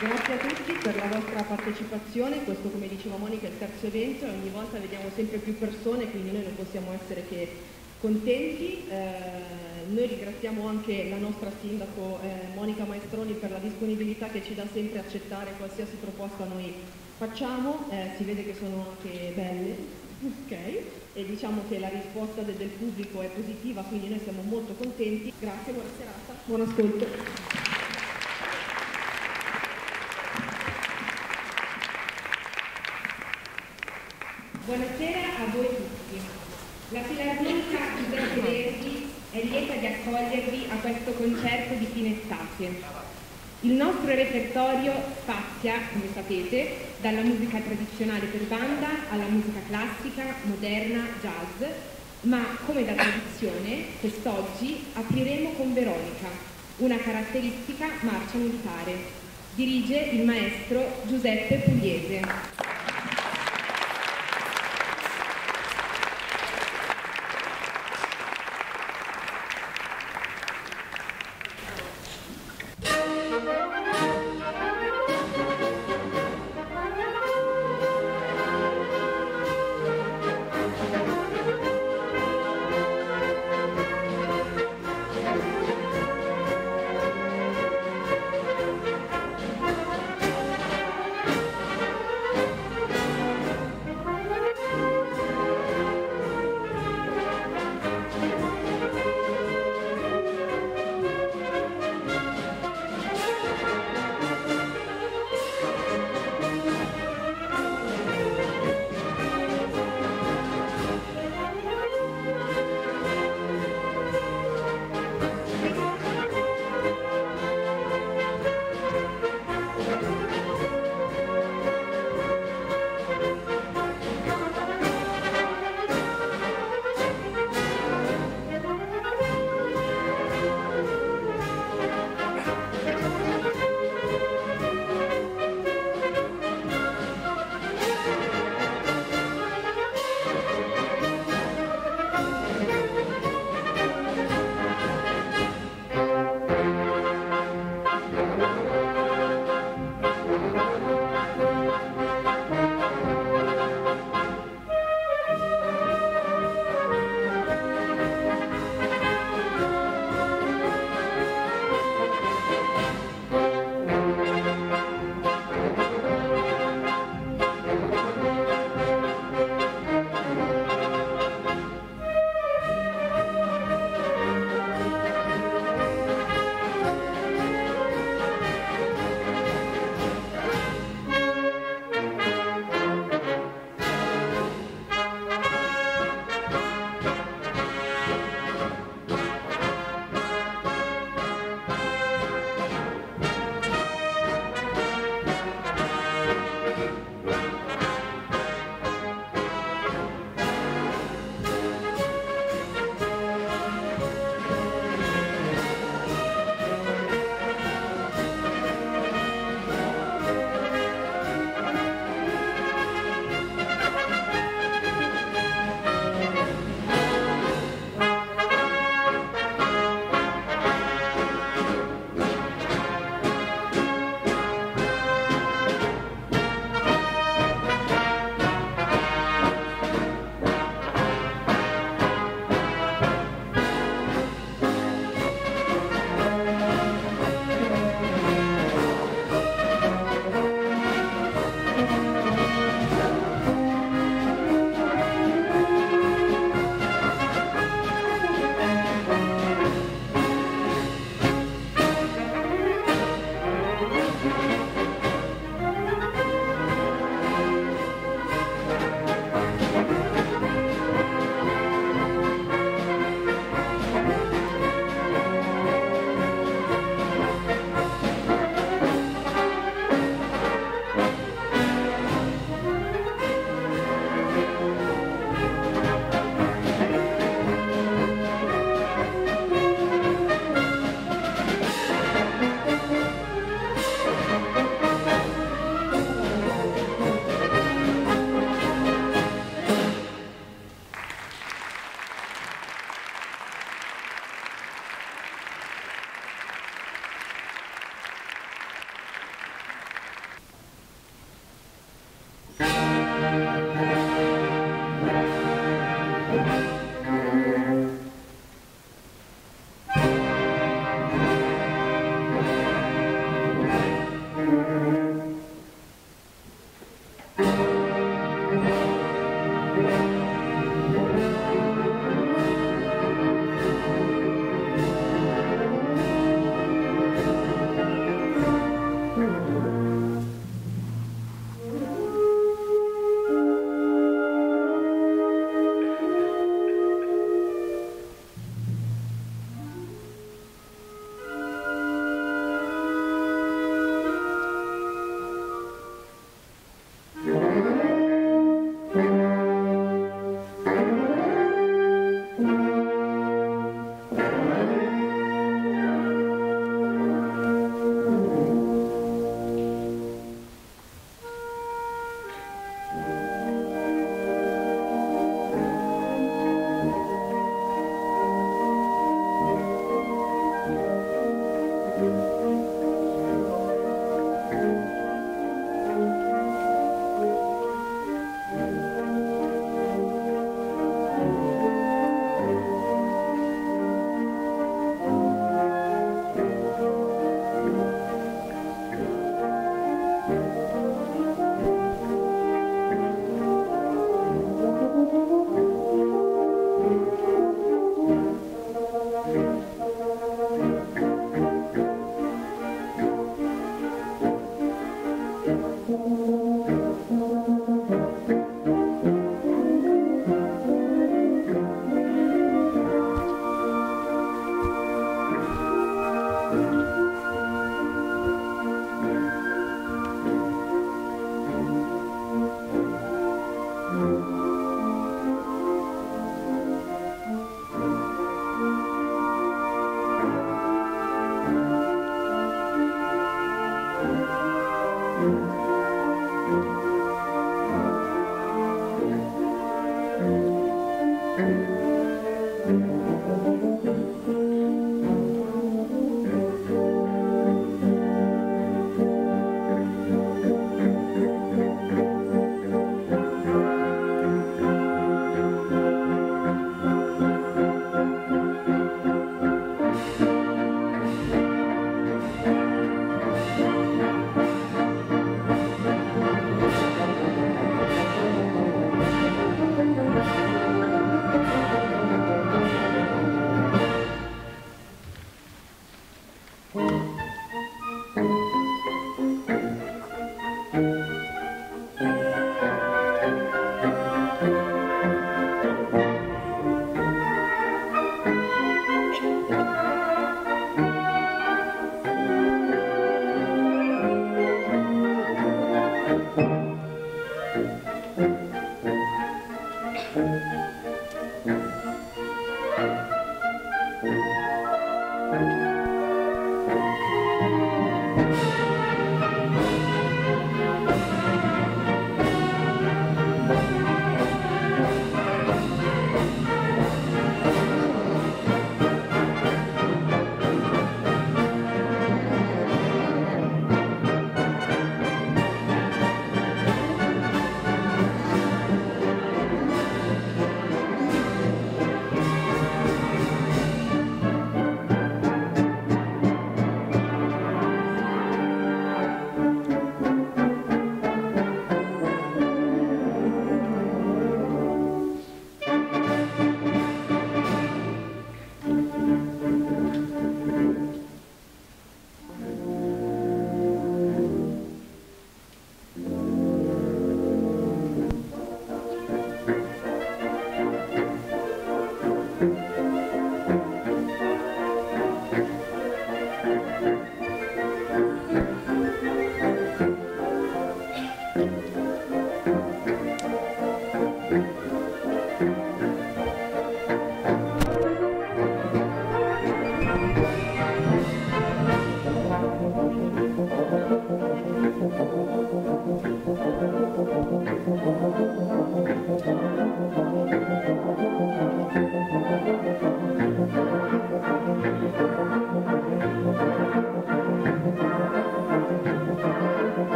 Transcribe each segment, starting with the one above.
Grazie a tutti per la vostra partecipazione, questo come diceva Monica è il terzo evento e ogni volta vediamo sempre più persone, quindi noi non possiamo essere che contenti. Eh, noi ringraziamo anche la nostra sindaco eh, Monica Maestroni per la disponibilità che ci dà sempre a accettare qualsiasi proposta noi facciamo, eh, si vede che sono anche belle, ok? E diciamo che la risposta del, del pubblico è positiva, quindi noi siamo molto contenti. Grazie, buona serata, buon ascolto. Buonasera a voi tutti. La Filarmonica Giuseppe Verdi è lieta di accogliervi a questo concerto di fine estate. Il nostro repertorio spazia, come sapete, dalla musica tradizionale per banda alla musica classica, moderna, jazz, ma come da tradizione, quest'oggi apriremo con Veronica, una caratteristica marcia militare. Dirige il maestro Giuseppe Pugliese.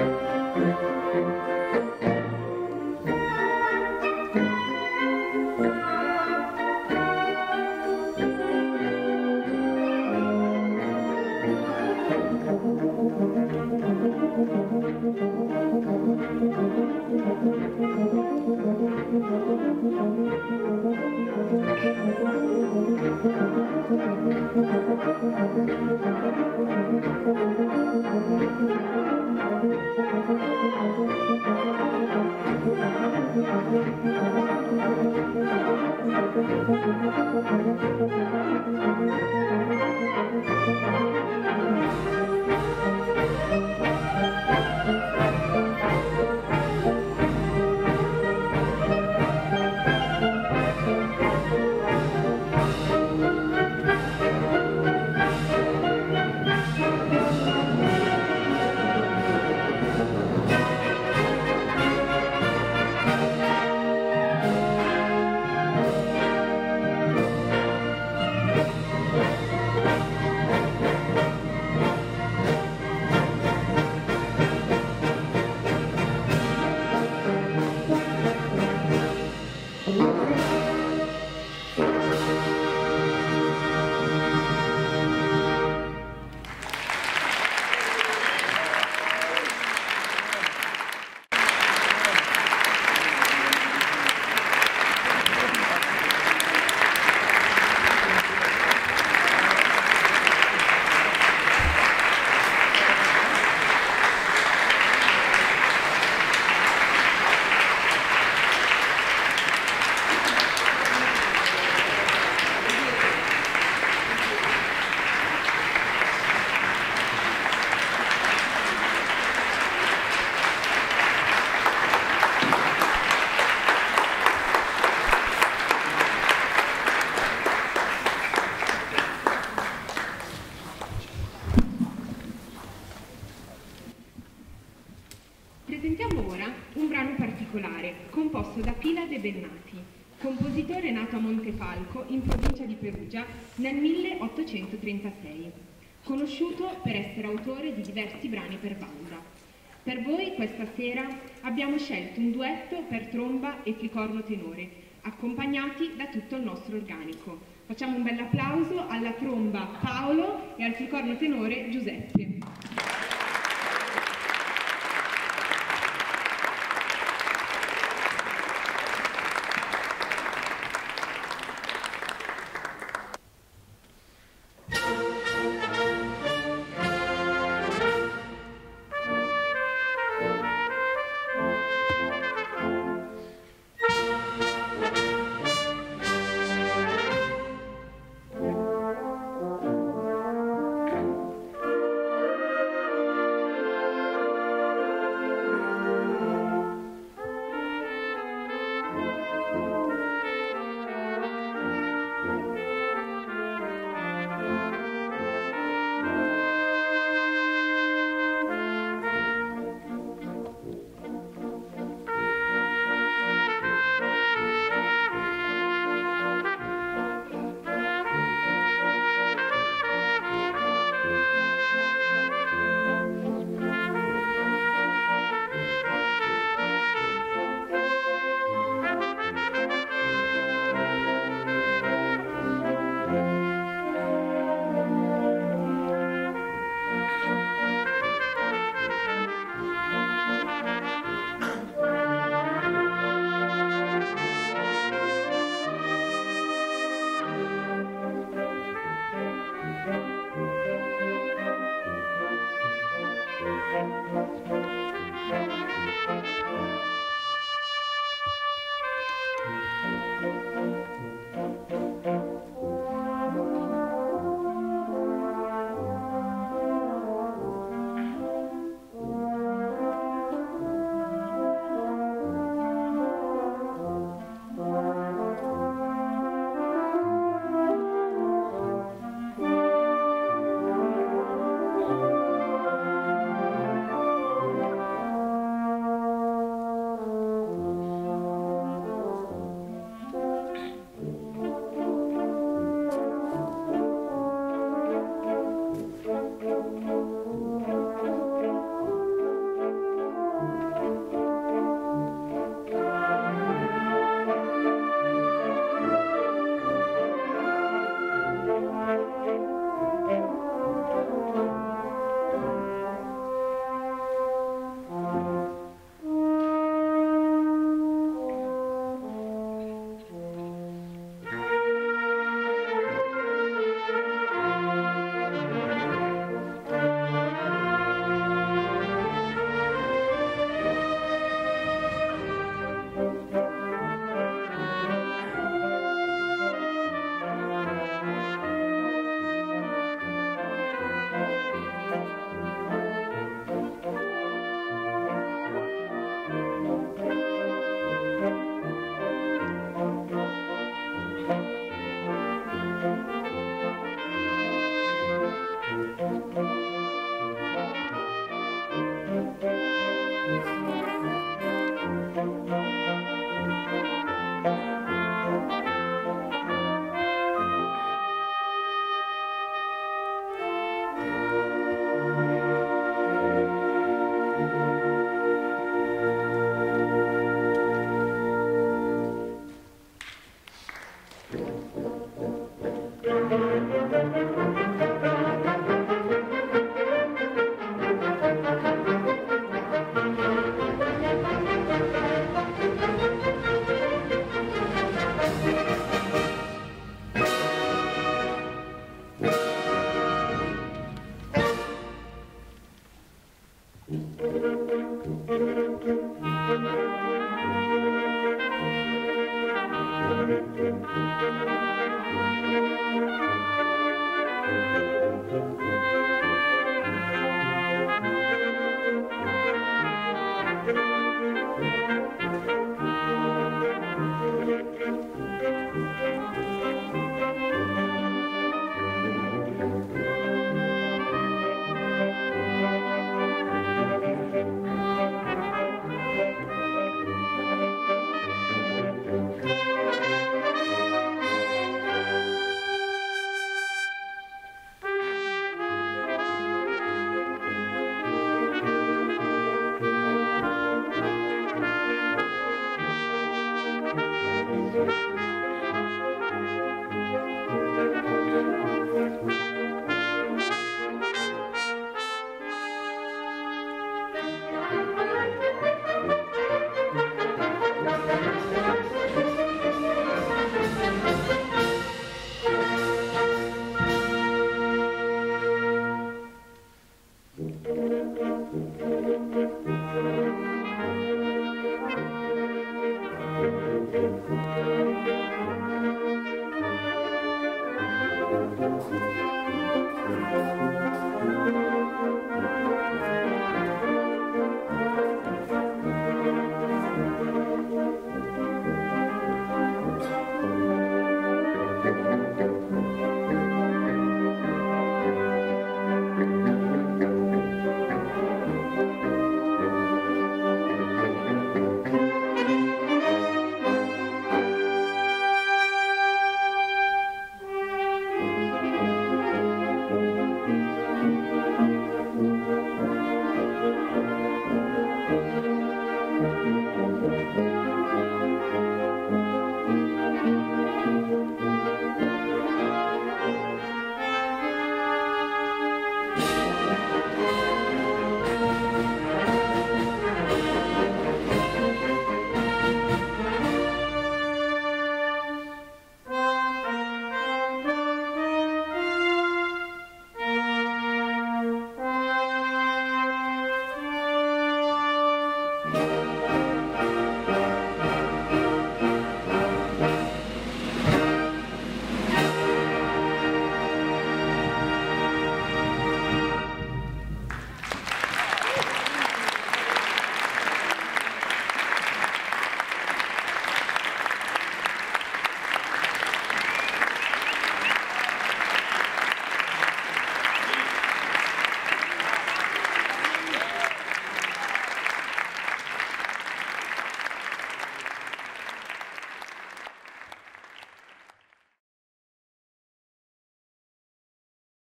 Música questa sera abbiamo scelto un duetto per tromba e flicorno tenore, accompagnati da tutto il nostro organico. Facciamo un bel applauso alla tromba Paolo e al flicorno tenore Giuseppe.